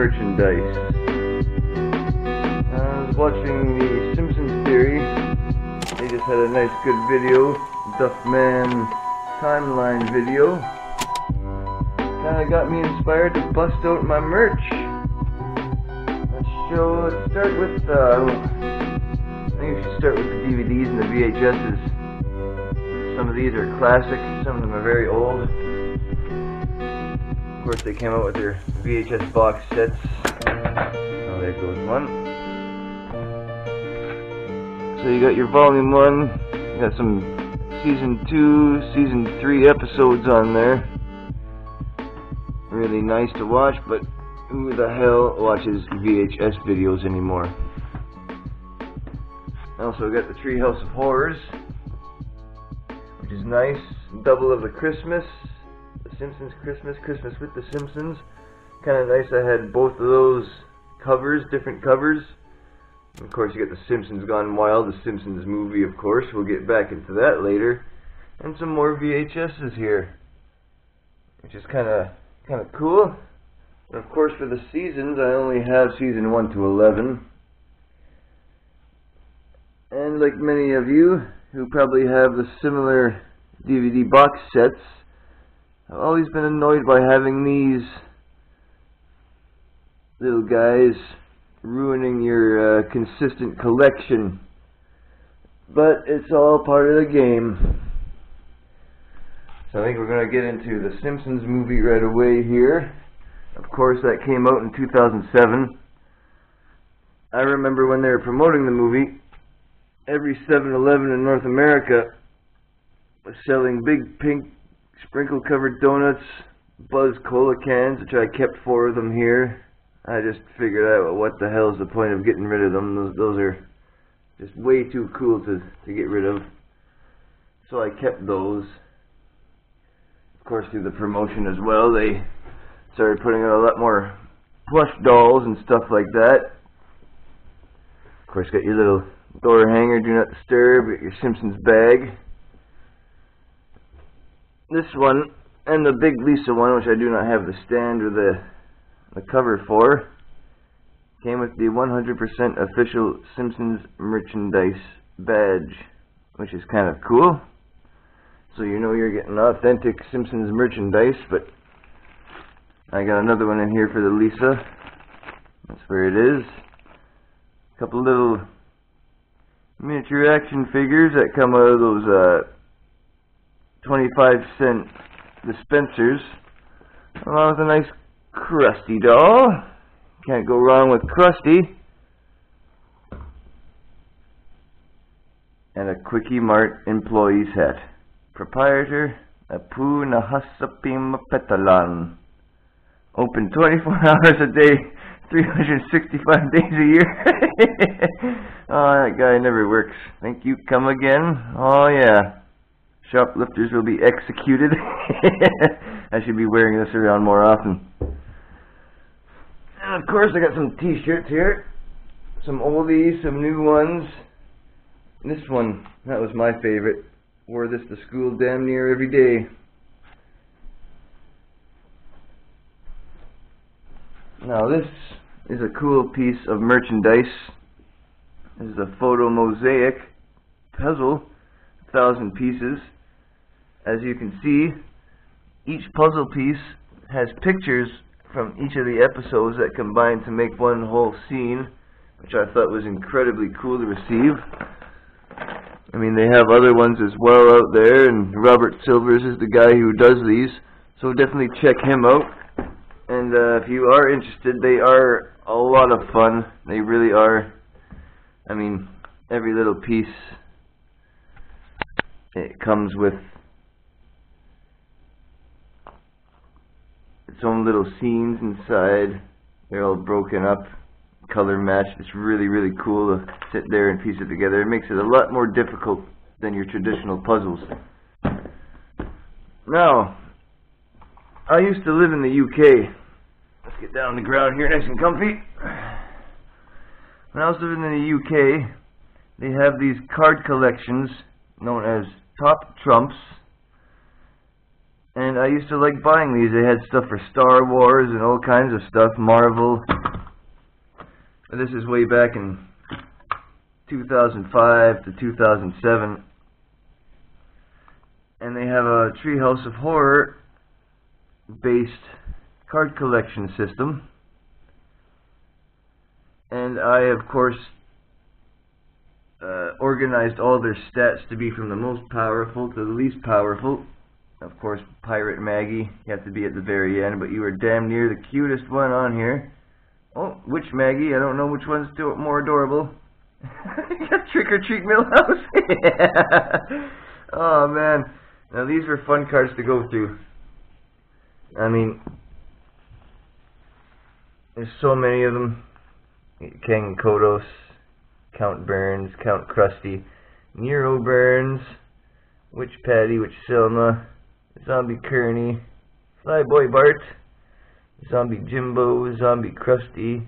merchandise. I was watching the Simpsons Theory. They just had a nice good video, Duffman timeline video. Kinda got me inspired to bust out my merch. Let's show, let's start with, uh, I think we should start with the DVDs and the VHSs. Some of these are classic, some of them are very old. Course, they came out with their VHS box sets. Oh, there goes one. So you got your volume one, you got some season two, season three episodes on there. Really nice to watch, but who the hell watches VHS videos anymore? I also got the Treehouse of Horrors, which is nice. Double of the Christmas, Simpsons Christmas, Christmas with the Simpsons. Kind of nice. I had both of those covers, different covers. Of course, you got the Simpsons Gone Wild, the Simpsons movie, of course. We'll get back into that later, and some more VHSs here, which is kind of kind of cool. And of course, for the seasons, I only have season one to eleven. And like many of you who probably have the similar DVD box sets, I've always been annoyed by having these little guys ruining your uh, consistent collection. But it's all part of the game. So I think we're going to get into the Simpsons movie right away here. Of course, that came out in 2007. I remember when they were promoting the movie, every 7-Eleven in North America was selling big pink sprinkle covered donuts, Buzz Cola cans, which I kept four of them here. I just figured out what the hell is the point of getting rid of them. Those, those are just way too cool to, to get rid of. So I kept those. Of course, through the promotion as well, they started putting out a lot more plush dolls and stuff like that. Of course, got your little door hanger, do not disturb, got your Simpsons bag. This one, and the big Lisa one, which I do not have the stand or the, the cover for, came with the 100% official Simpsons merchandise badge, which is kind of cool. So you know you're getting authentic Simpsons merchandise, but I got another one in here for the Lisa. That's where it is. A couple little miniature action figures that come out of those uh, 25 cent dispensers. Along with a nice Krusty doll. Can't go wrong with Krusty. And a Kwik-E-Mart employee's hat. Proprietor Apu Nahasapim Petalan. Open 24 hours a day, 365 days a year. oh, that guy never works. Think you come again? Oh, yeah. Shoplifters will be executed. I should be wearing this around more often. And of course, I got some t-shirts here. Some oldies, some new ones. This one, that was my favorite. Wore this to school damn near every day. Now this is a cool piece of merchandise. This is a photo mosaic puzzle, a thousand pieces. As you can see, each puzzle piece has pictures from each of the episodes that combine to make one whole scene, which I thought was incredibly cool to receive. I mean, they have other ones as well out there, and Robert Silvers is the guy who does these, so definitely check him out. And uh, if you are interested, they are a lot of fun. They really are. I mean, every little piece, it comes with its own little scenes inside. They're all broken up, color matched. It's really, really cool to sit there and piece it together. It makes it a lot more difficult than your traditional puzzles. Now, I used to live in the UK. Let's get down on the ground here nice and comfy. When I was living in the UK, they have these card collections known as Top Trumps. And I used to like buying these. They had stuff for Star Wars and all kinds of stuff, Marvel. This is way back in 2005 to 2007. And they have a Treehouse of Horror based card collection system. And I, of course, uh, organized all their stats to be from the most powerful to the least powerful. Of course, Pirate Maggie, you have to be at the very end, but you were damn near the cutest one on here. Oh, which Maggie? I don't know which one's still more adorable. Trick or Treat Milhouse. yeah. Oh man. Now these were fun cards to go through. I mean, there's so many of them. King Kodos, Count Burns, Count Krusty, Nero Burns, Witch Patty, Witch Selma, Zombie Kearney, Flyboy Bart, Zombie Jimbo, Zombie Krusty.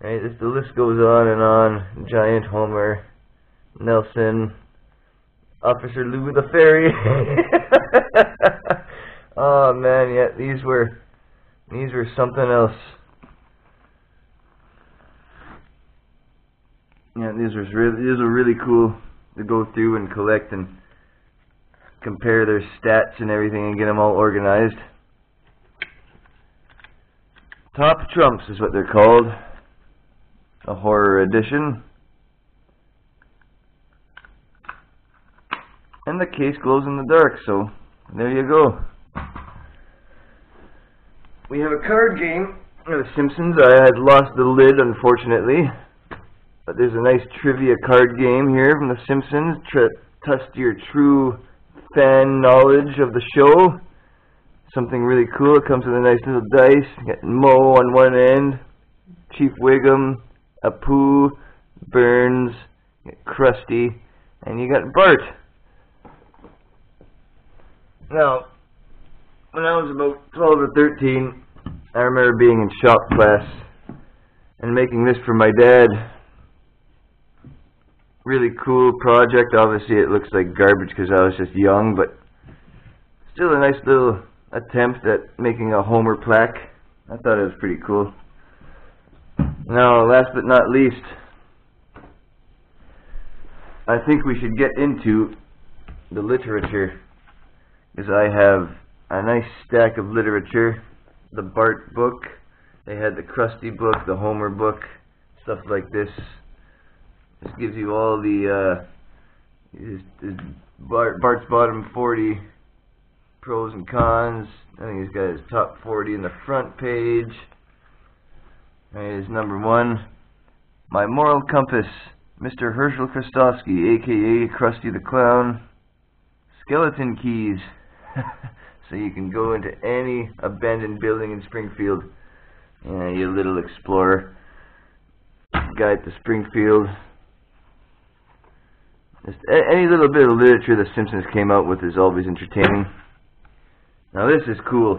Right, this the list goes on and on. Giant Homer, Nelson, Officer Lou the Fairy. oh man, yeah, these were these were something else. Yeah, these were really these were really cool to go through and collect and compare their stats and everything and get them all organized. Top Trumps is what they're called. A horror edition. And the case glows in the dark, so there you go. We have a card game of The Simpsons. I had lost the lid, unfortunately. But there's a nice trivia card game here from The Simpsons. Tr test your true fan knowledge of the show. Something really cool. It comes with a nice little dice. You got Moe on one end, Chief Wiggum, Apu, Burns, Krusty, and you got Bart. Now, when I was about 12 or 13, I remember being in shop class and making this for my dad really cool project. Obviously, it looks like garbage because I was just young, but still a nice little attempt at making a Homer plaque. I thought it was pretty cool. Now, last but not least, I think we should get into the literature because I have a nice stack of literature. The Bart book, they had the Krusty book, the Homer book, stuff like this. This gives you all the uh, his, his Bart, Bart's bottom 40 pros and cons. I think he's got his top 40 in the front page. Right, his number one, My Moral Compass, Mr. Herschel Krustofski, aka Krusty the Clown. Skeleton keys, so you can go into any abandoned building in Springfield. Yeah, you little explorer. Guide to Springfield. Just any little bit of literature the Simpsons came out with is always entertaining. Now this is cool.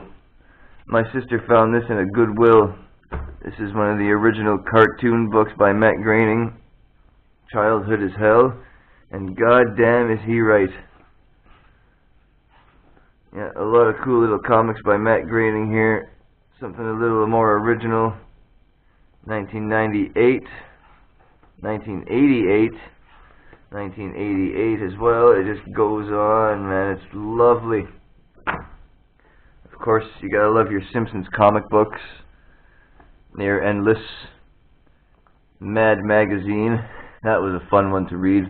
My sister found this in a Goodwill. This is one of the original cartoon books by Matt Groening. Childhood is Hell. And goddamn is he right. Yeah, a lot of cool little comics by Matt Groening here. Something a little more original. 1998. 1988. 1988 as well. It just goes on, man. It's lovely. Of course, you gotta love your Simpsons comic books. They're endless. Mad Magazine. That was a fun one to read.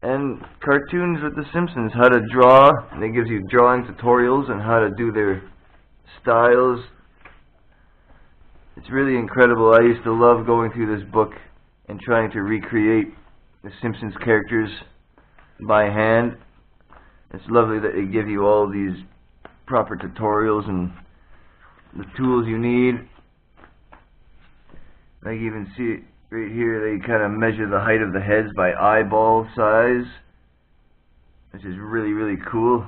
And cartoons with the Simpsons, how to draw. And it gives you drawing tutorials on how to do their styles. It's really incredible. I used to love going through this book and trying to recreate the Simpsons characters by hand. It's lovely that they give you all these proper tutorials and the tools you need. Like you can see right here, they kind of measure the height of the heads by eyeball size, which is really, really cool.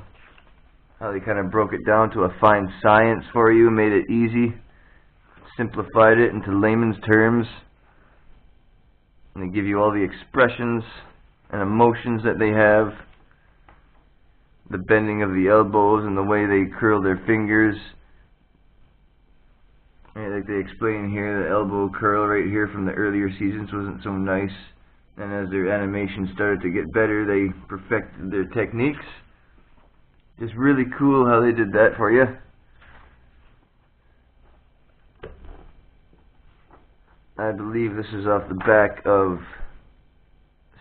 How they kind of broke it down to a fine science for you, made it easy, simplified it into layman's terms. And they give you all the expressions and emotions that they have. the bending of the elbows and the way they curl their fingers. And like they explain here, the elbow curl right here from the earlier seasons wasn't so nice. And as their animation started to get better, they perfected their techniques. Just really cool how they did that for you. I believe this is off the back of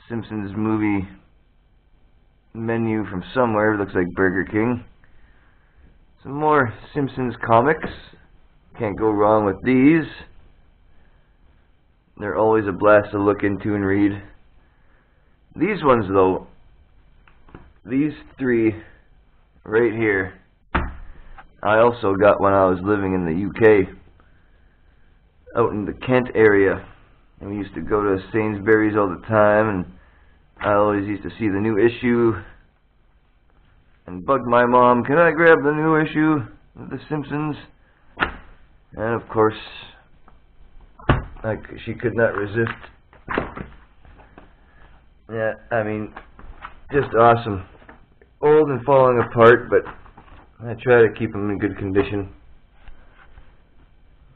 Simpsons movie menu from somewhere. It looks like Burger King. Some more Simpsons comics. Can't go wrong with these. They're always a blast to look into and read. These ones, though, these three right here, I also got when I was living in the UK out in the Kent area. And we used to go to Sainsbury's all the time, and I always used to see the new issue and bug my mom, can I grab the new issue of The Simpsons? And of course, like she could not resist. Yeah, I mean, just awesome. Old and falling apart, but I try to keep them in good condition.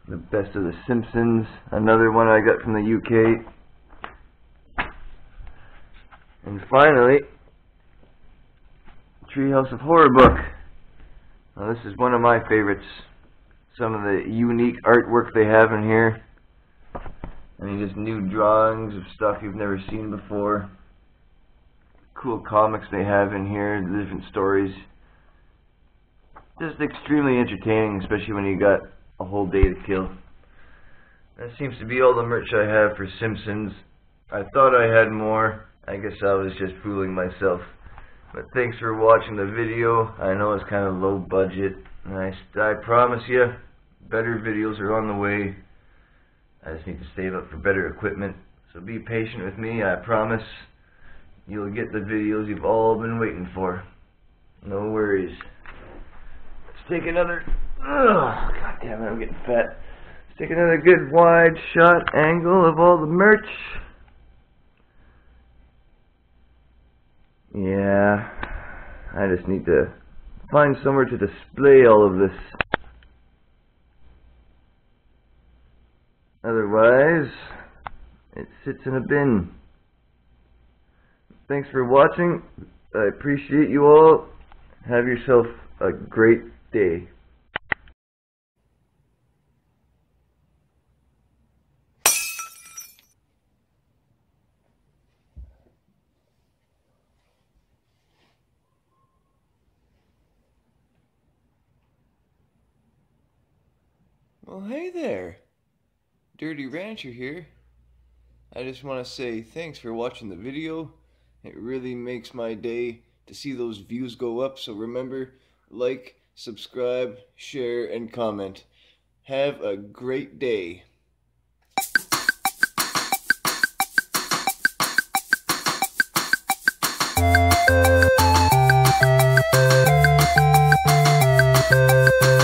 The Best of the Simpsons, another one I got from the UK. And finally, Treehouse of Horror book. Now this is one of my favorites. Some of the unique artwork they have in here. I mean, just new drawings of stuff you've never seen before. Cool comics they have in here, different stories. Just extremely entertaining, especially when you got a whole day to kill. That seems to be all the merch I have for Simpsons. I thought I had more. I guess I was just fooling myself. But thanks for watching the video. I know it's kind of low budget. And I, I promise you, better videos are on the way. I just need to save up for better equipment. So be patient with me. I promise you'll get the videos you've all been waiting for. No worries. Let's take another God damn it, I'm getting fat. Let's take another good wide shot angle of all the merch. Yeah, I just need to find somewhere to display all of this. Otherwise, it sits in a bin. Thanks for watching. I appreciate you all. Have yourself a great day. Well, hey there. Dirty Rancher here. I just want to say thanks for watching the video. It really makes my day to see those views go up. So remember, like, subscribe, share, and comment. Have a great day. Thank you.